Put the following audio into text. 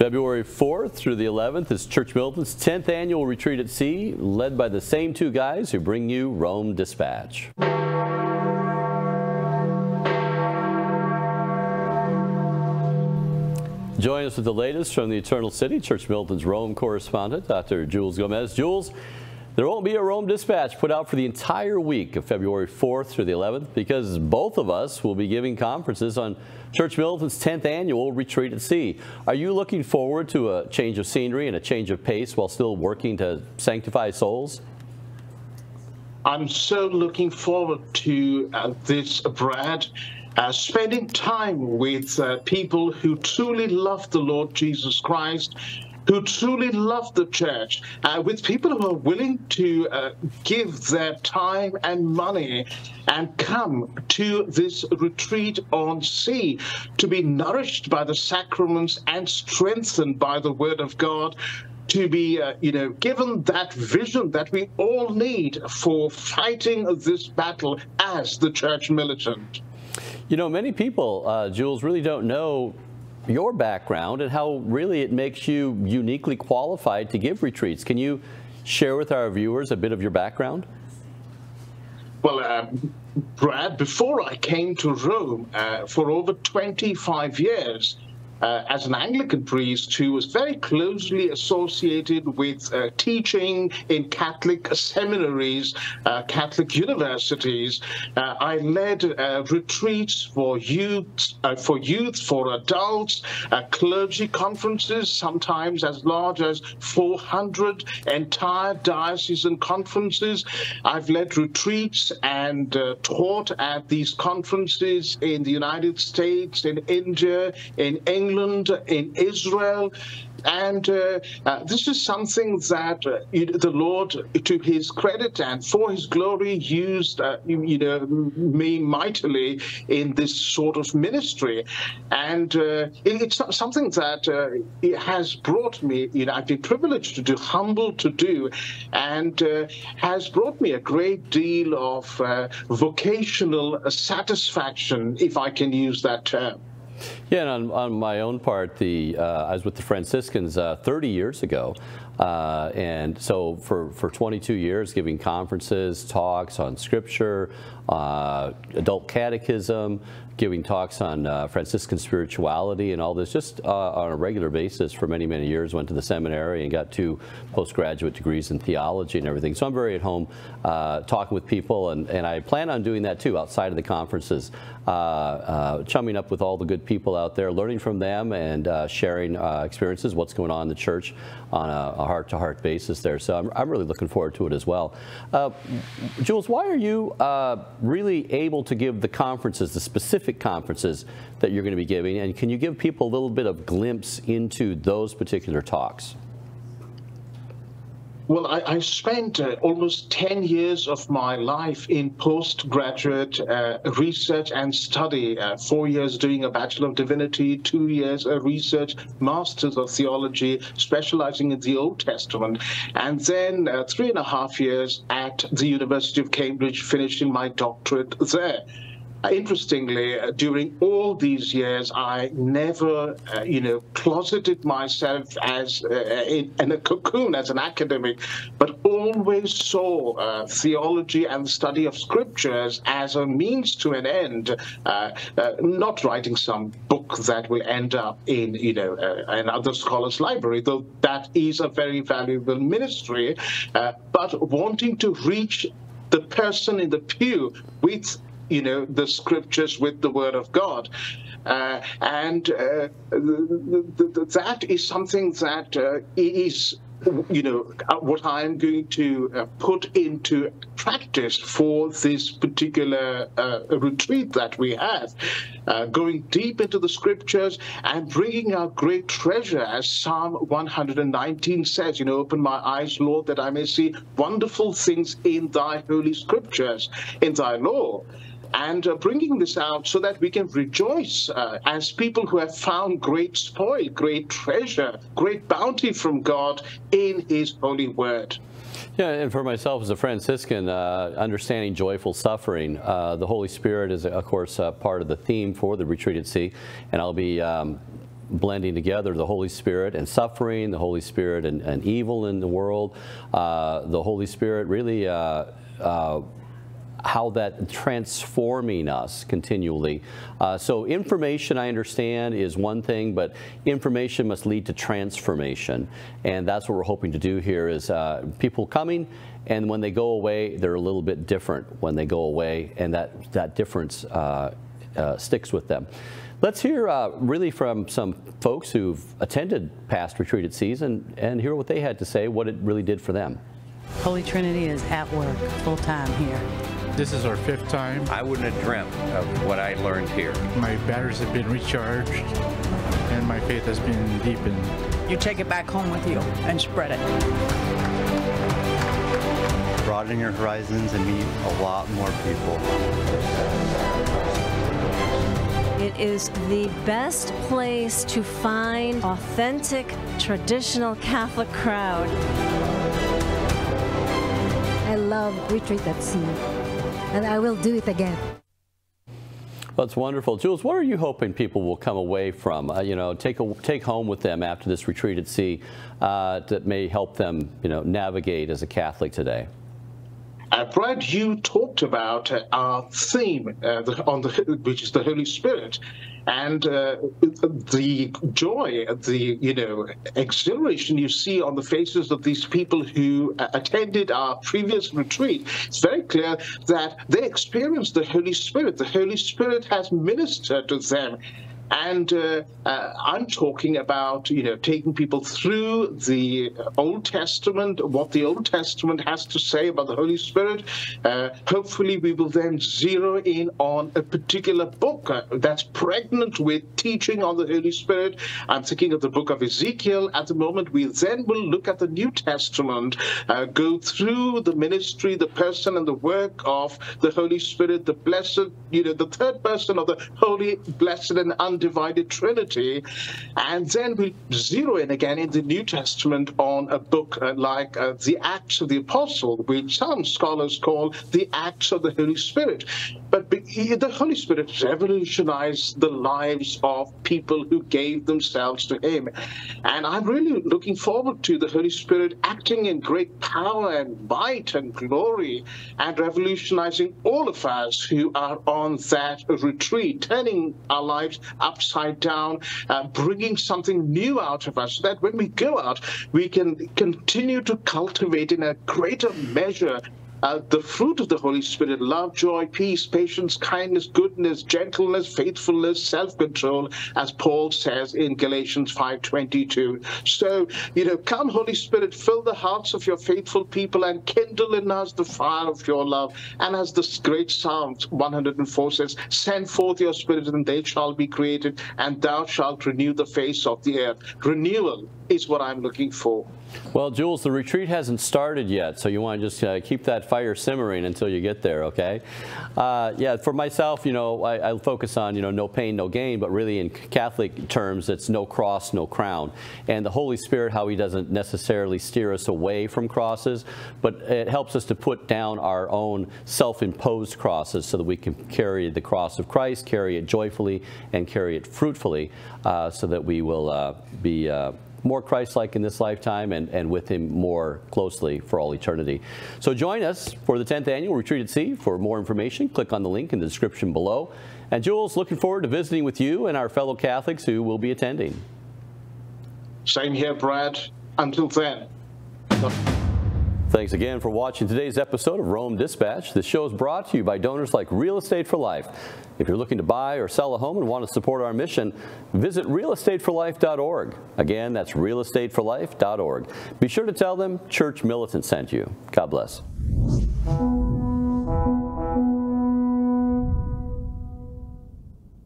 February 4th through the 11th is Church Militant's 10th annual retreat at sea, led by the same two guys who bring you Rome Dispatch. Join us with the latest from the Eternal City, Church Militant's Rome correspondent, Dr. Jules Gomes. Jules, there won't be a Rome Dispatch put out for the entire week of February 4th through the 11th because both of us will be giving conferences on Church Militant's 10th annual retreat at sea. Are you looking forward to a change of scenery and a change of pace while still working to sanctify souls? I'm so looking forward to uh, this, Brad. Uh, spending time with uh, people who truly love the Lord Jesus Christ, who truly love the church, uh, with people who are willing to uh, give their time and money and come to this retreat on sea to be nourished by the sacraments and strengthened by the word of God to be, uh, you know, given that vision that we all need for fighting this battle as the church militant. You know, many people, uh, Jules, really don't know your background and how really it makes you uniquely qualified to give retreats. Can you share with our viewers a bit of your background? Well, uh, Brad, before I came to Rome uh, for over 25 years, uh, as an Anglican priest who was very closely associated with uh, teaching in Catholic seminaries, uh, Catholic universities. Uh, I led uh, retreats for youth, uh, for youth, for adults, clergy conferences, sometimes as large as 400 entire diocesan conferences. I've led retreats and taught at these conferences in the United States, in India, in England. England, in Israel. And uh, uh, this is something that uh, the Lord, to his credit and for his glory, used uh, you know me mightily in this sort of ministry. And uh, it, it's something that uh, it has brought me, you know, I've been privileged to do, humbled to do, and has brought me a great deal of vocational satisfaction, if I can use that term. Yeah, and on, on my own part, the uh, I was with the Franciscans uh, 30 years ago, uh, and so for, for 22 years, giving conferences, talks on scripture, uh, adult catechism, giving talks on uh, Franciscan spirituality and all this just uh, on a regular basis for many, many years. Went to the seminary and got two postgraduate degrees in theology and everything. So I'm very at home uh, talking with people, and, and I plan on doing that too outside of the conferences, uh, uh, chumming up with all the good people out there, learning from them and uh, sharing experiences, what's going on in the church on a heart-to-heart -heart basis there. So I'm, I'm, really looking forward to it as well. Jules, why are you really able to give the conferences, the specific conferences that you're going to be giving, and can you give people a little bit of glimpse into those particular talks? Well, I, I spent uh, almost 10 years of my life in postgraduate uh, research and study. Uh, four years doing a Bachelor of Divinity, two years a research Masters of Theology, specializing in the Old Testament, and then uh, three and a half years at the University of Cambridge, finishing my doctorate there interestingly, uh, during all these years, I never, uh, you know, closeted myself as uh, in, in, a cocoon as an academic, but always saw uh, theology and study of scriptures as a means to an end, uh, uh, not writing some book that will end up in, you know, another scholar's library, though that is a very valuable ministry, but wanting to reach the person in the pew with you know, the scriptures with the word of God. Uh, and uh, that is something that uh, is you know, uh, what I'm going to uh, put into practice for this particular uh, retreat that we have, going deep into the scriptures and bringing our great treasure, as Psalm 119 says, you know, open my eyes, Lord, that I may see wonderful things in thy holy scriptures, in thy law and uh, bringing this out so that we can rejoice uh, as people who have found great spoil, great treasure, great bounty from God in His holy word. Yeah, and for myself as a Franciscan, uh, understanding joyful suffering, uh, the Holy Spirit is, of course, uh, part of the theme for the Retreat at Sea, and I'll be um, blending together the Holy Spirit and suffering, the Holy Spirit and, and evil in the world, uh, the Holy Spirit really uh, uh, how that transforming us continually. Uh, so information, I understand, is one thing, but information must lead to transformation, and that's what we're hoping to do here. Is uh, people coming, and when they go away, they're a little bit different when they go away, and that that difference uh, uh sticks with them. Let's hear uh, really from some folks who've attended past Retreats at Sea and hear what they had to say, what it really did for them. Holy Trinity is at work full time here. This is our fifth time. I wouldn't have dreamt of what I learned here. My batteries have been recharged and my faith has been deepened. You take it back home with you and spread it. Broaden your horizons and meet a lot more people. It is the best place to find authentic, traditional Catholic crowd. I love Retreat at Sea, and I will do it again. That's wonderful. Jules, what are you hoping people will come away from, uh, you know, take, a, take home with them after this retreat at sea uh, that may help them, you know, navigate as a Catholic today? Uh, Brad, you talked about uh, our theme uh, the, on the which is the Holy Spirit, and uh, the joy, the you know exhilaration you see on the faces of these people who uh, attended our previous retreat. It's very clear that they experienced the Holy Spirit. The Holy Spirit has ministered to them and uh, uh, I'm talking about, you know, taking people through the Old Testament, what the Old Testament has to say about the Holy Spirit. Uh, hopefully, we will then zero in on a particular book uh, that's pregnant with teaching on the Holy Spirit. I'm thinking of the book of Ezekiel at the moment. We then will look at the New Testament, uh, go through the ministry, the person, and the work of the Holy Spirit, the blessed, you know, the third person of the Holy, Blessed, and undivided Trinity. And then we zero in again in the New Testament on a book uh, like uh, the Acts of the Apostle, which some scholars call the Acts of the Holy Spirit. But the Holy Spirit revolutionized the lives of people who gave themselves to Him. And I'm really looking forward to the Holy Spirit acting in great power and might and glory and revolutionizing all of us who are on that retreat, turning our lives upside down, uh, bringing something new out of us so that when we go out, we can continue to cultivate in a greater measure uh, the fruit of the Holy Spirit love, joy, peace, patience, kindness, goodness, gentleness, faithfulness, self control, as Paul says in Galatians 5.22. So, you know, come, Holy Spirit, fill the hearts of your faithful people and kindle in us the fire of your love. And as this great Psalm 104 says, send forth your spirit and they shall be created, and thou shalt renew the face of the earth. Renewal is what I'm looking for. Well, Jules, the retreat hasn't started yet, so you want to just uh, keep that fire simmering until you get there, okay? Uh, yeah, for myself, you know, I, I, focus on, you know, no pain, no gain, but really in Catholic terms, it's no cross, no crown. And the Holy Spirit, how he doesn't necessarily steer us away from crosses, but it helps us to put down our own self-imposed crosses so that we can carry the cross of Christ, carry it joyfully, and carry it fruitfully uh, so that we will uh, be uh, more Christ-like in this lifetime and, and with him more closely for all eternity. So join us for the 10th Annual Retreat at Sea. For more information, click on the link in the description below. And Jules, looking forward to visiting with you and our fellow Catholics who will be attending. Same here, Brad. Until then. Thanks again for watching today's episode of Rome Dispatch. This show is brought to you by donors like Real Estate for Life. If you're looking to buy or sell a home and want to support our mission, visit realestateforlife.org. Again, that's realestateforlife.org. Be sure to tell them Church Militant sent you. God bless.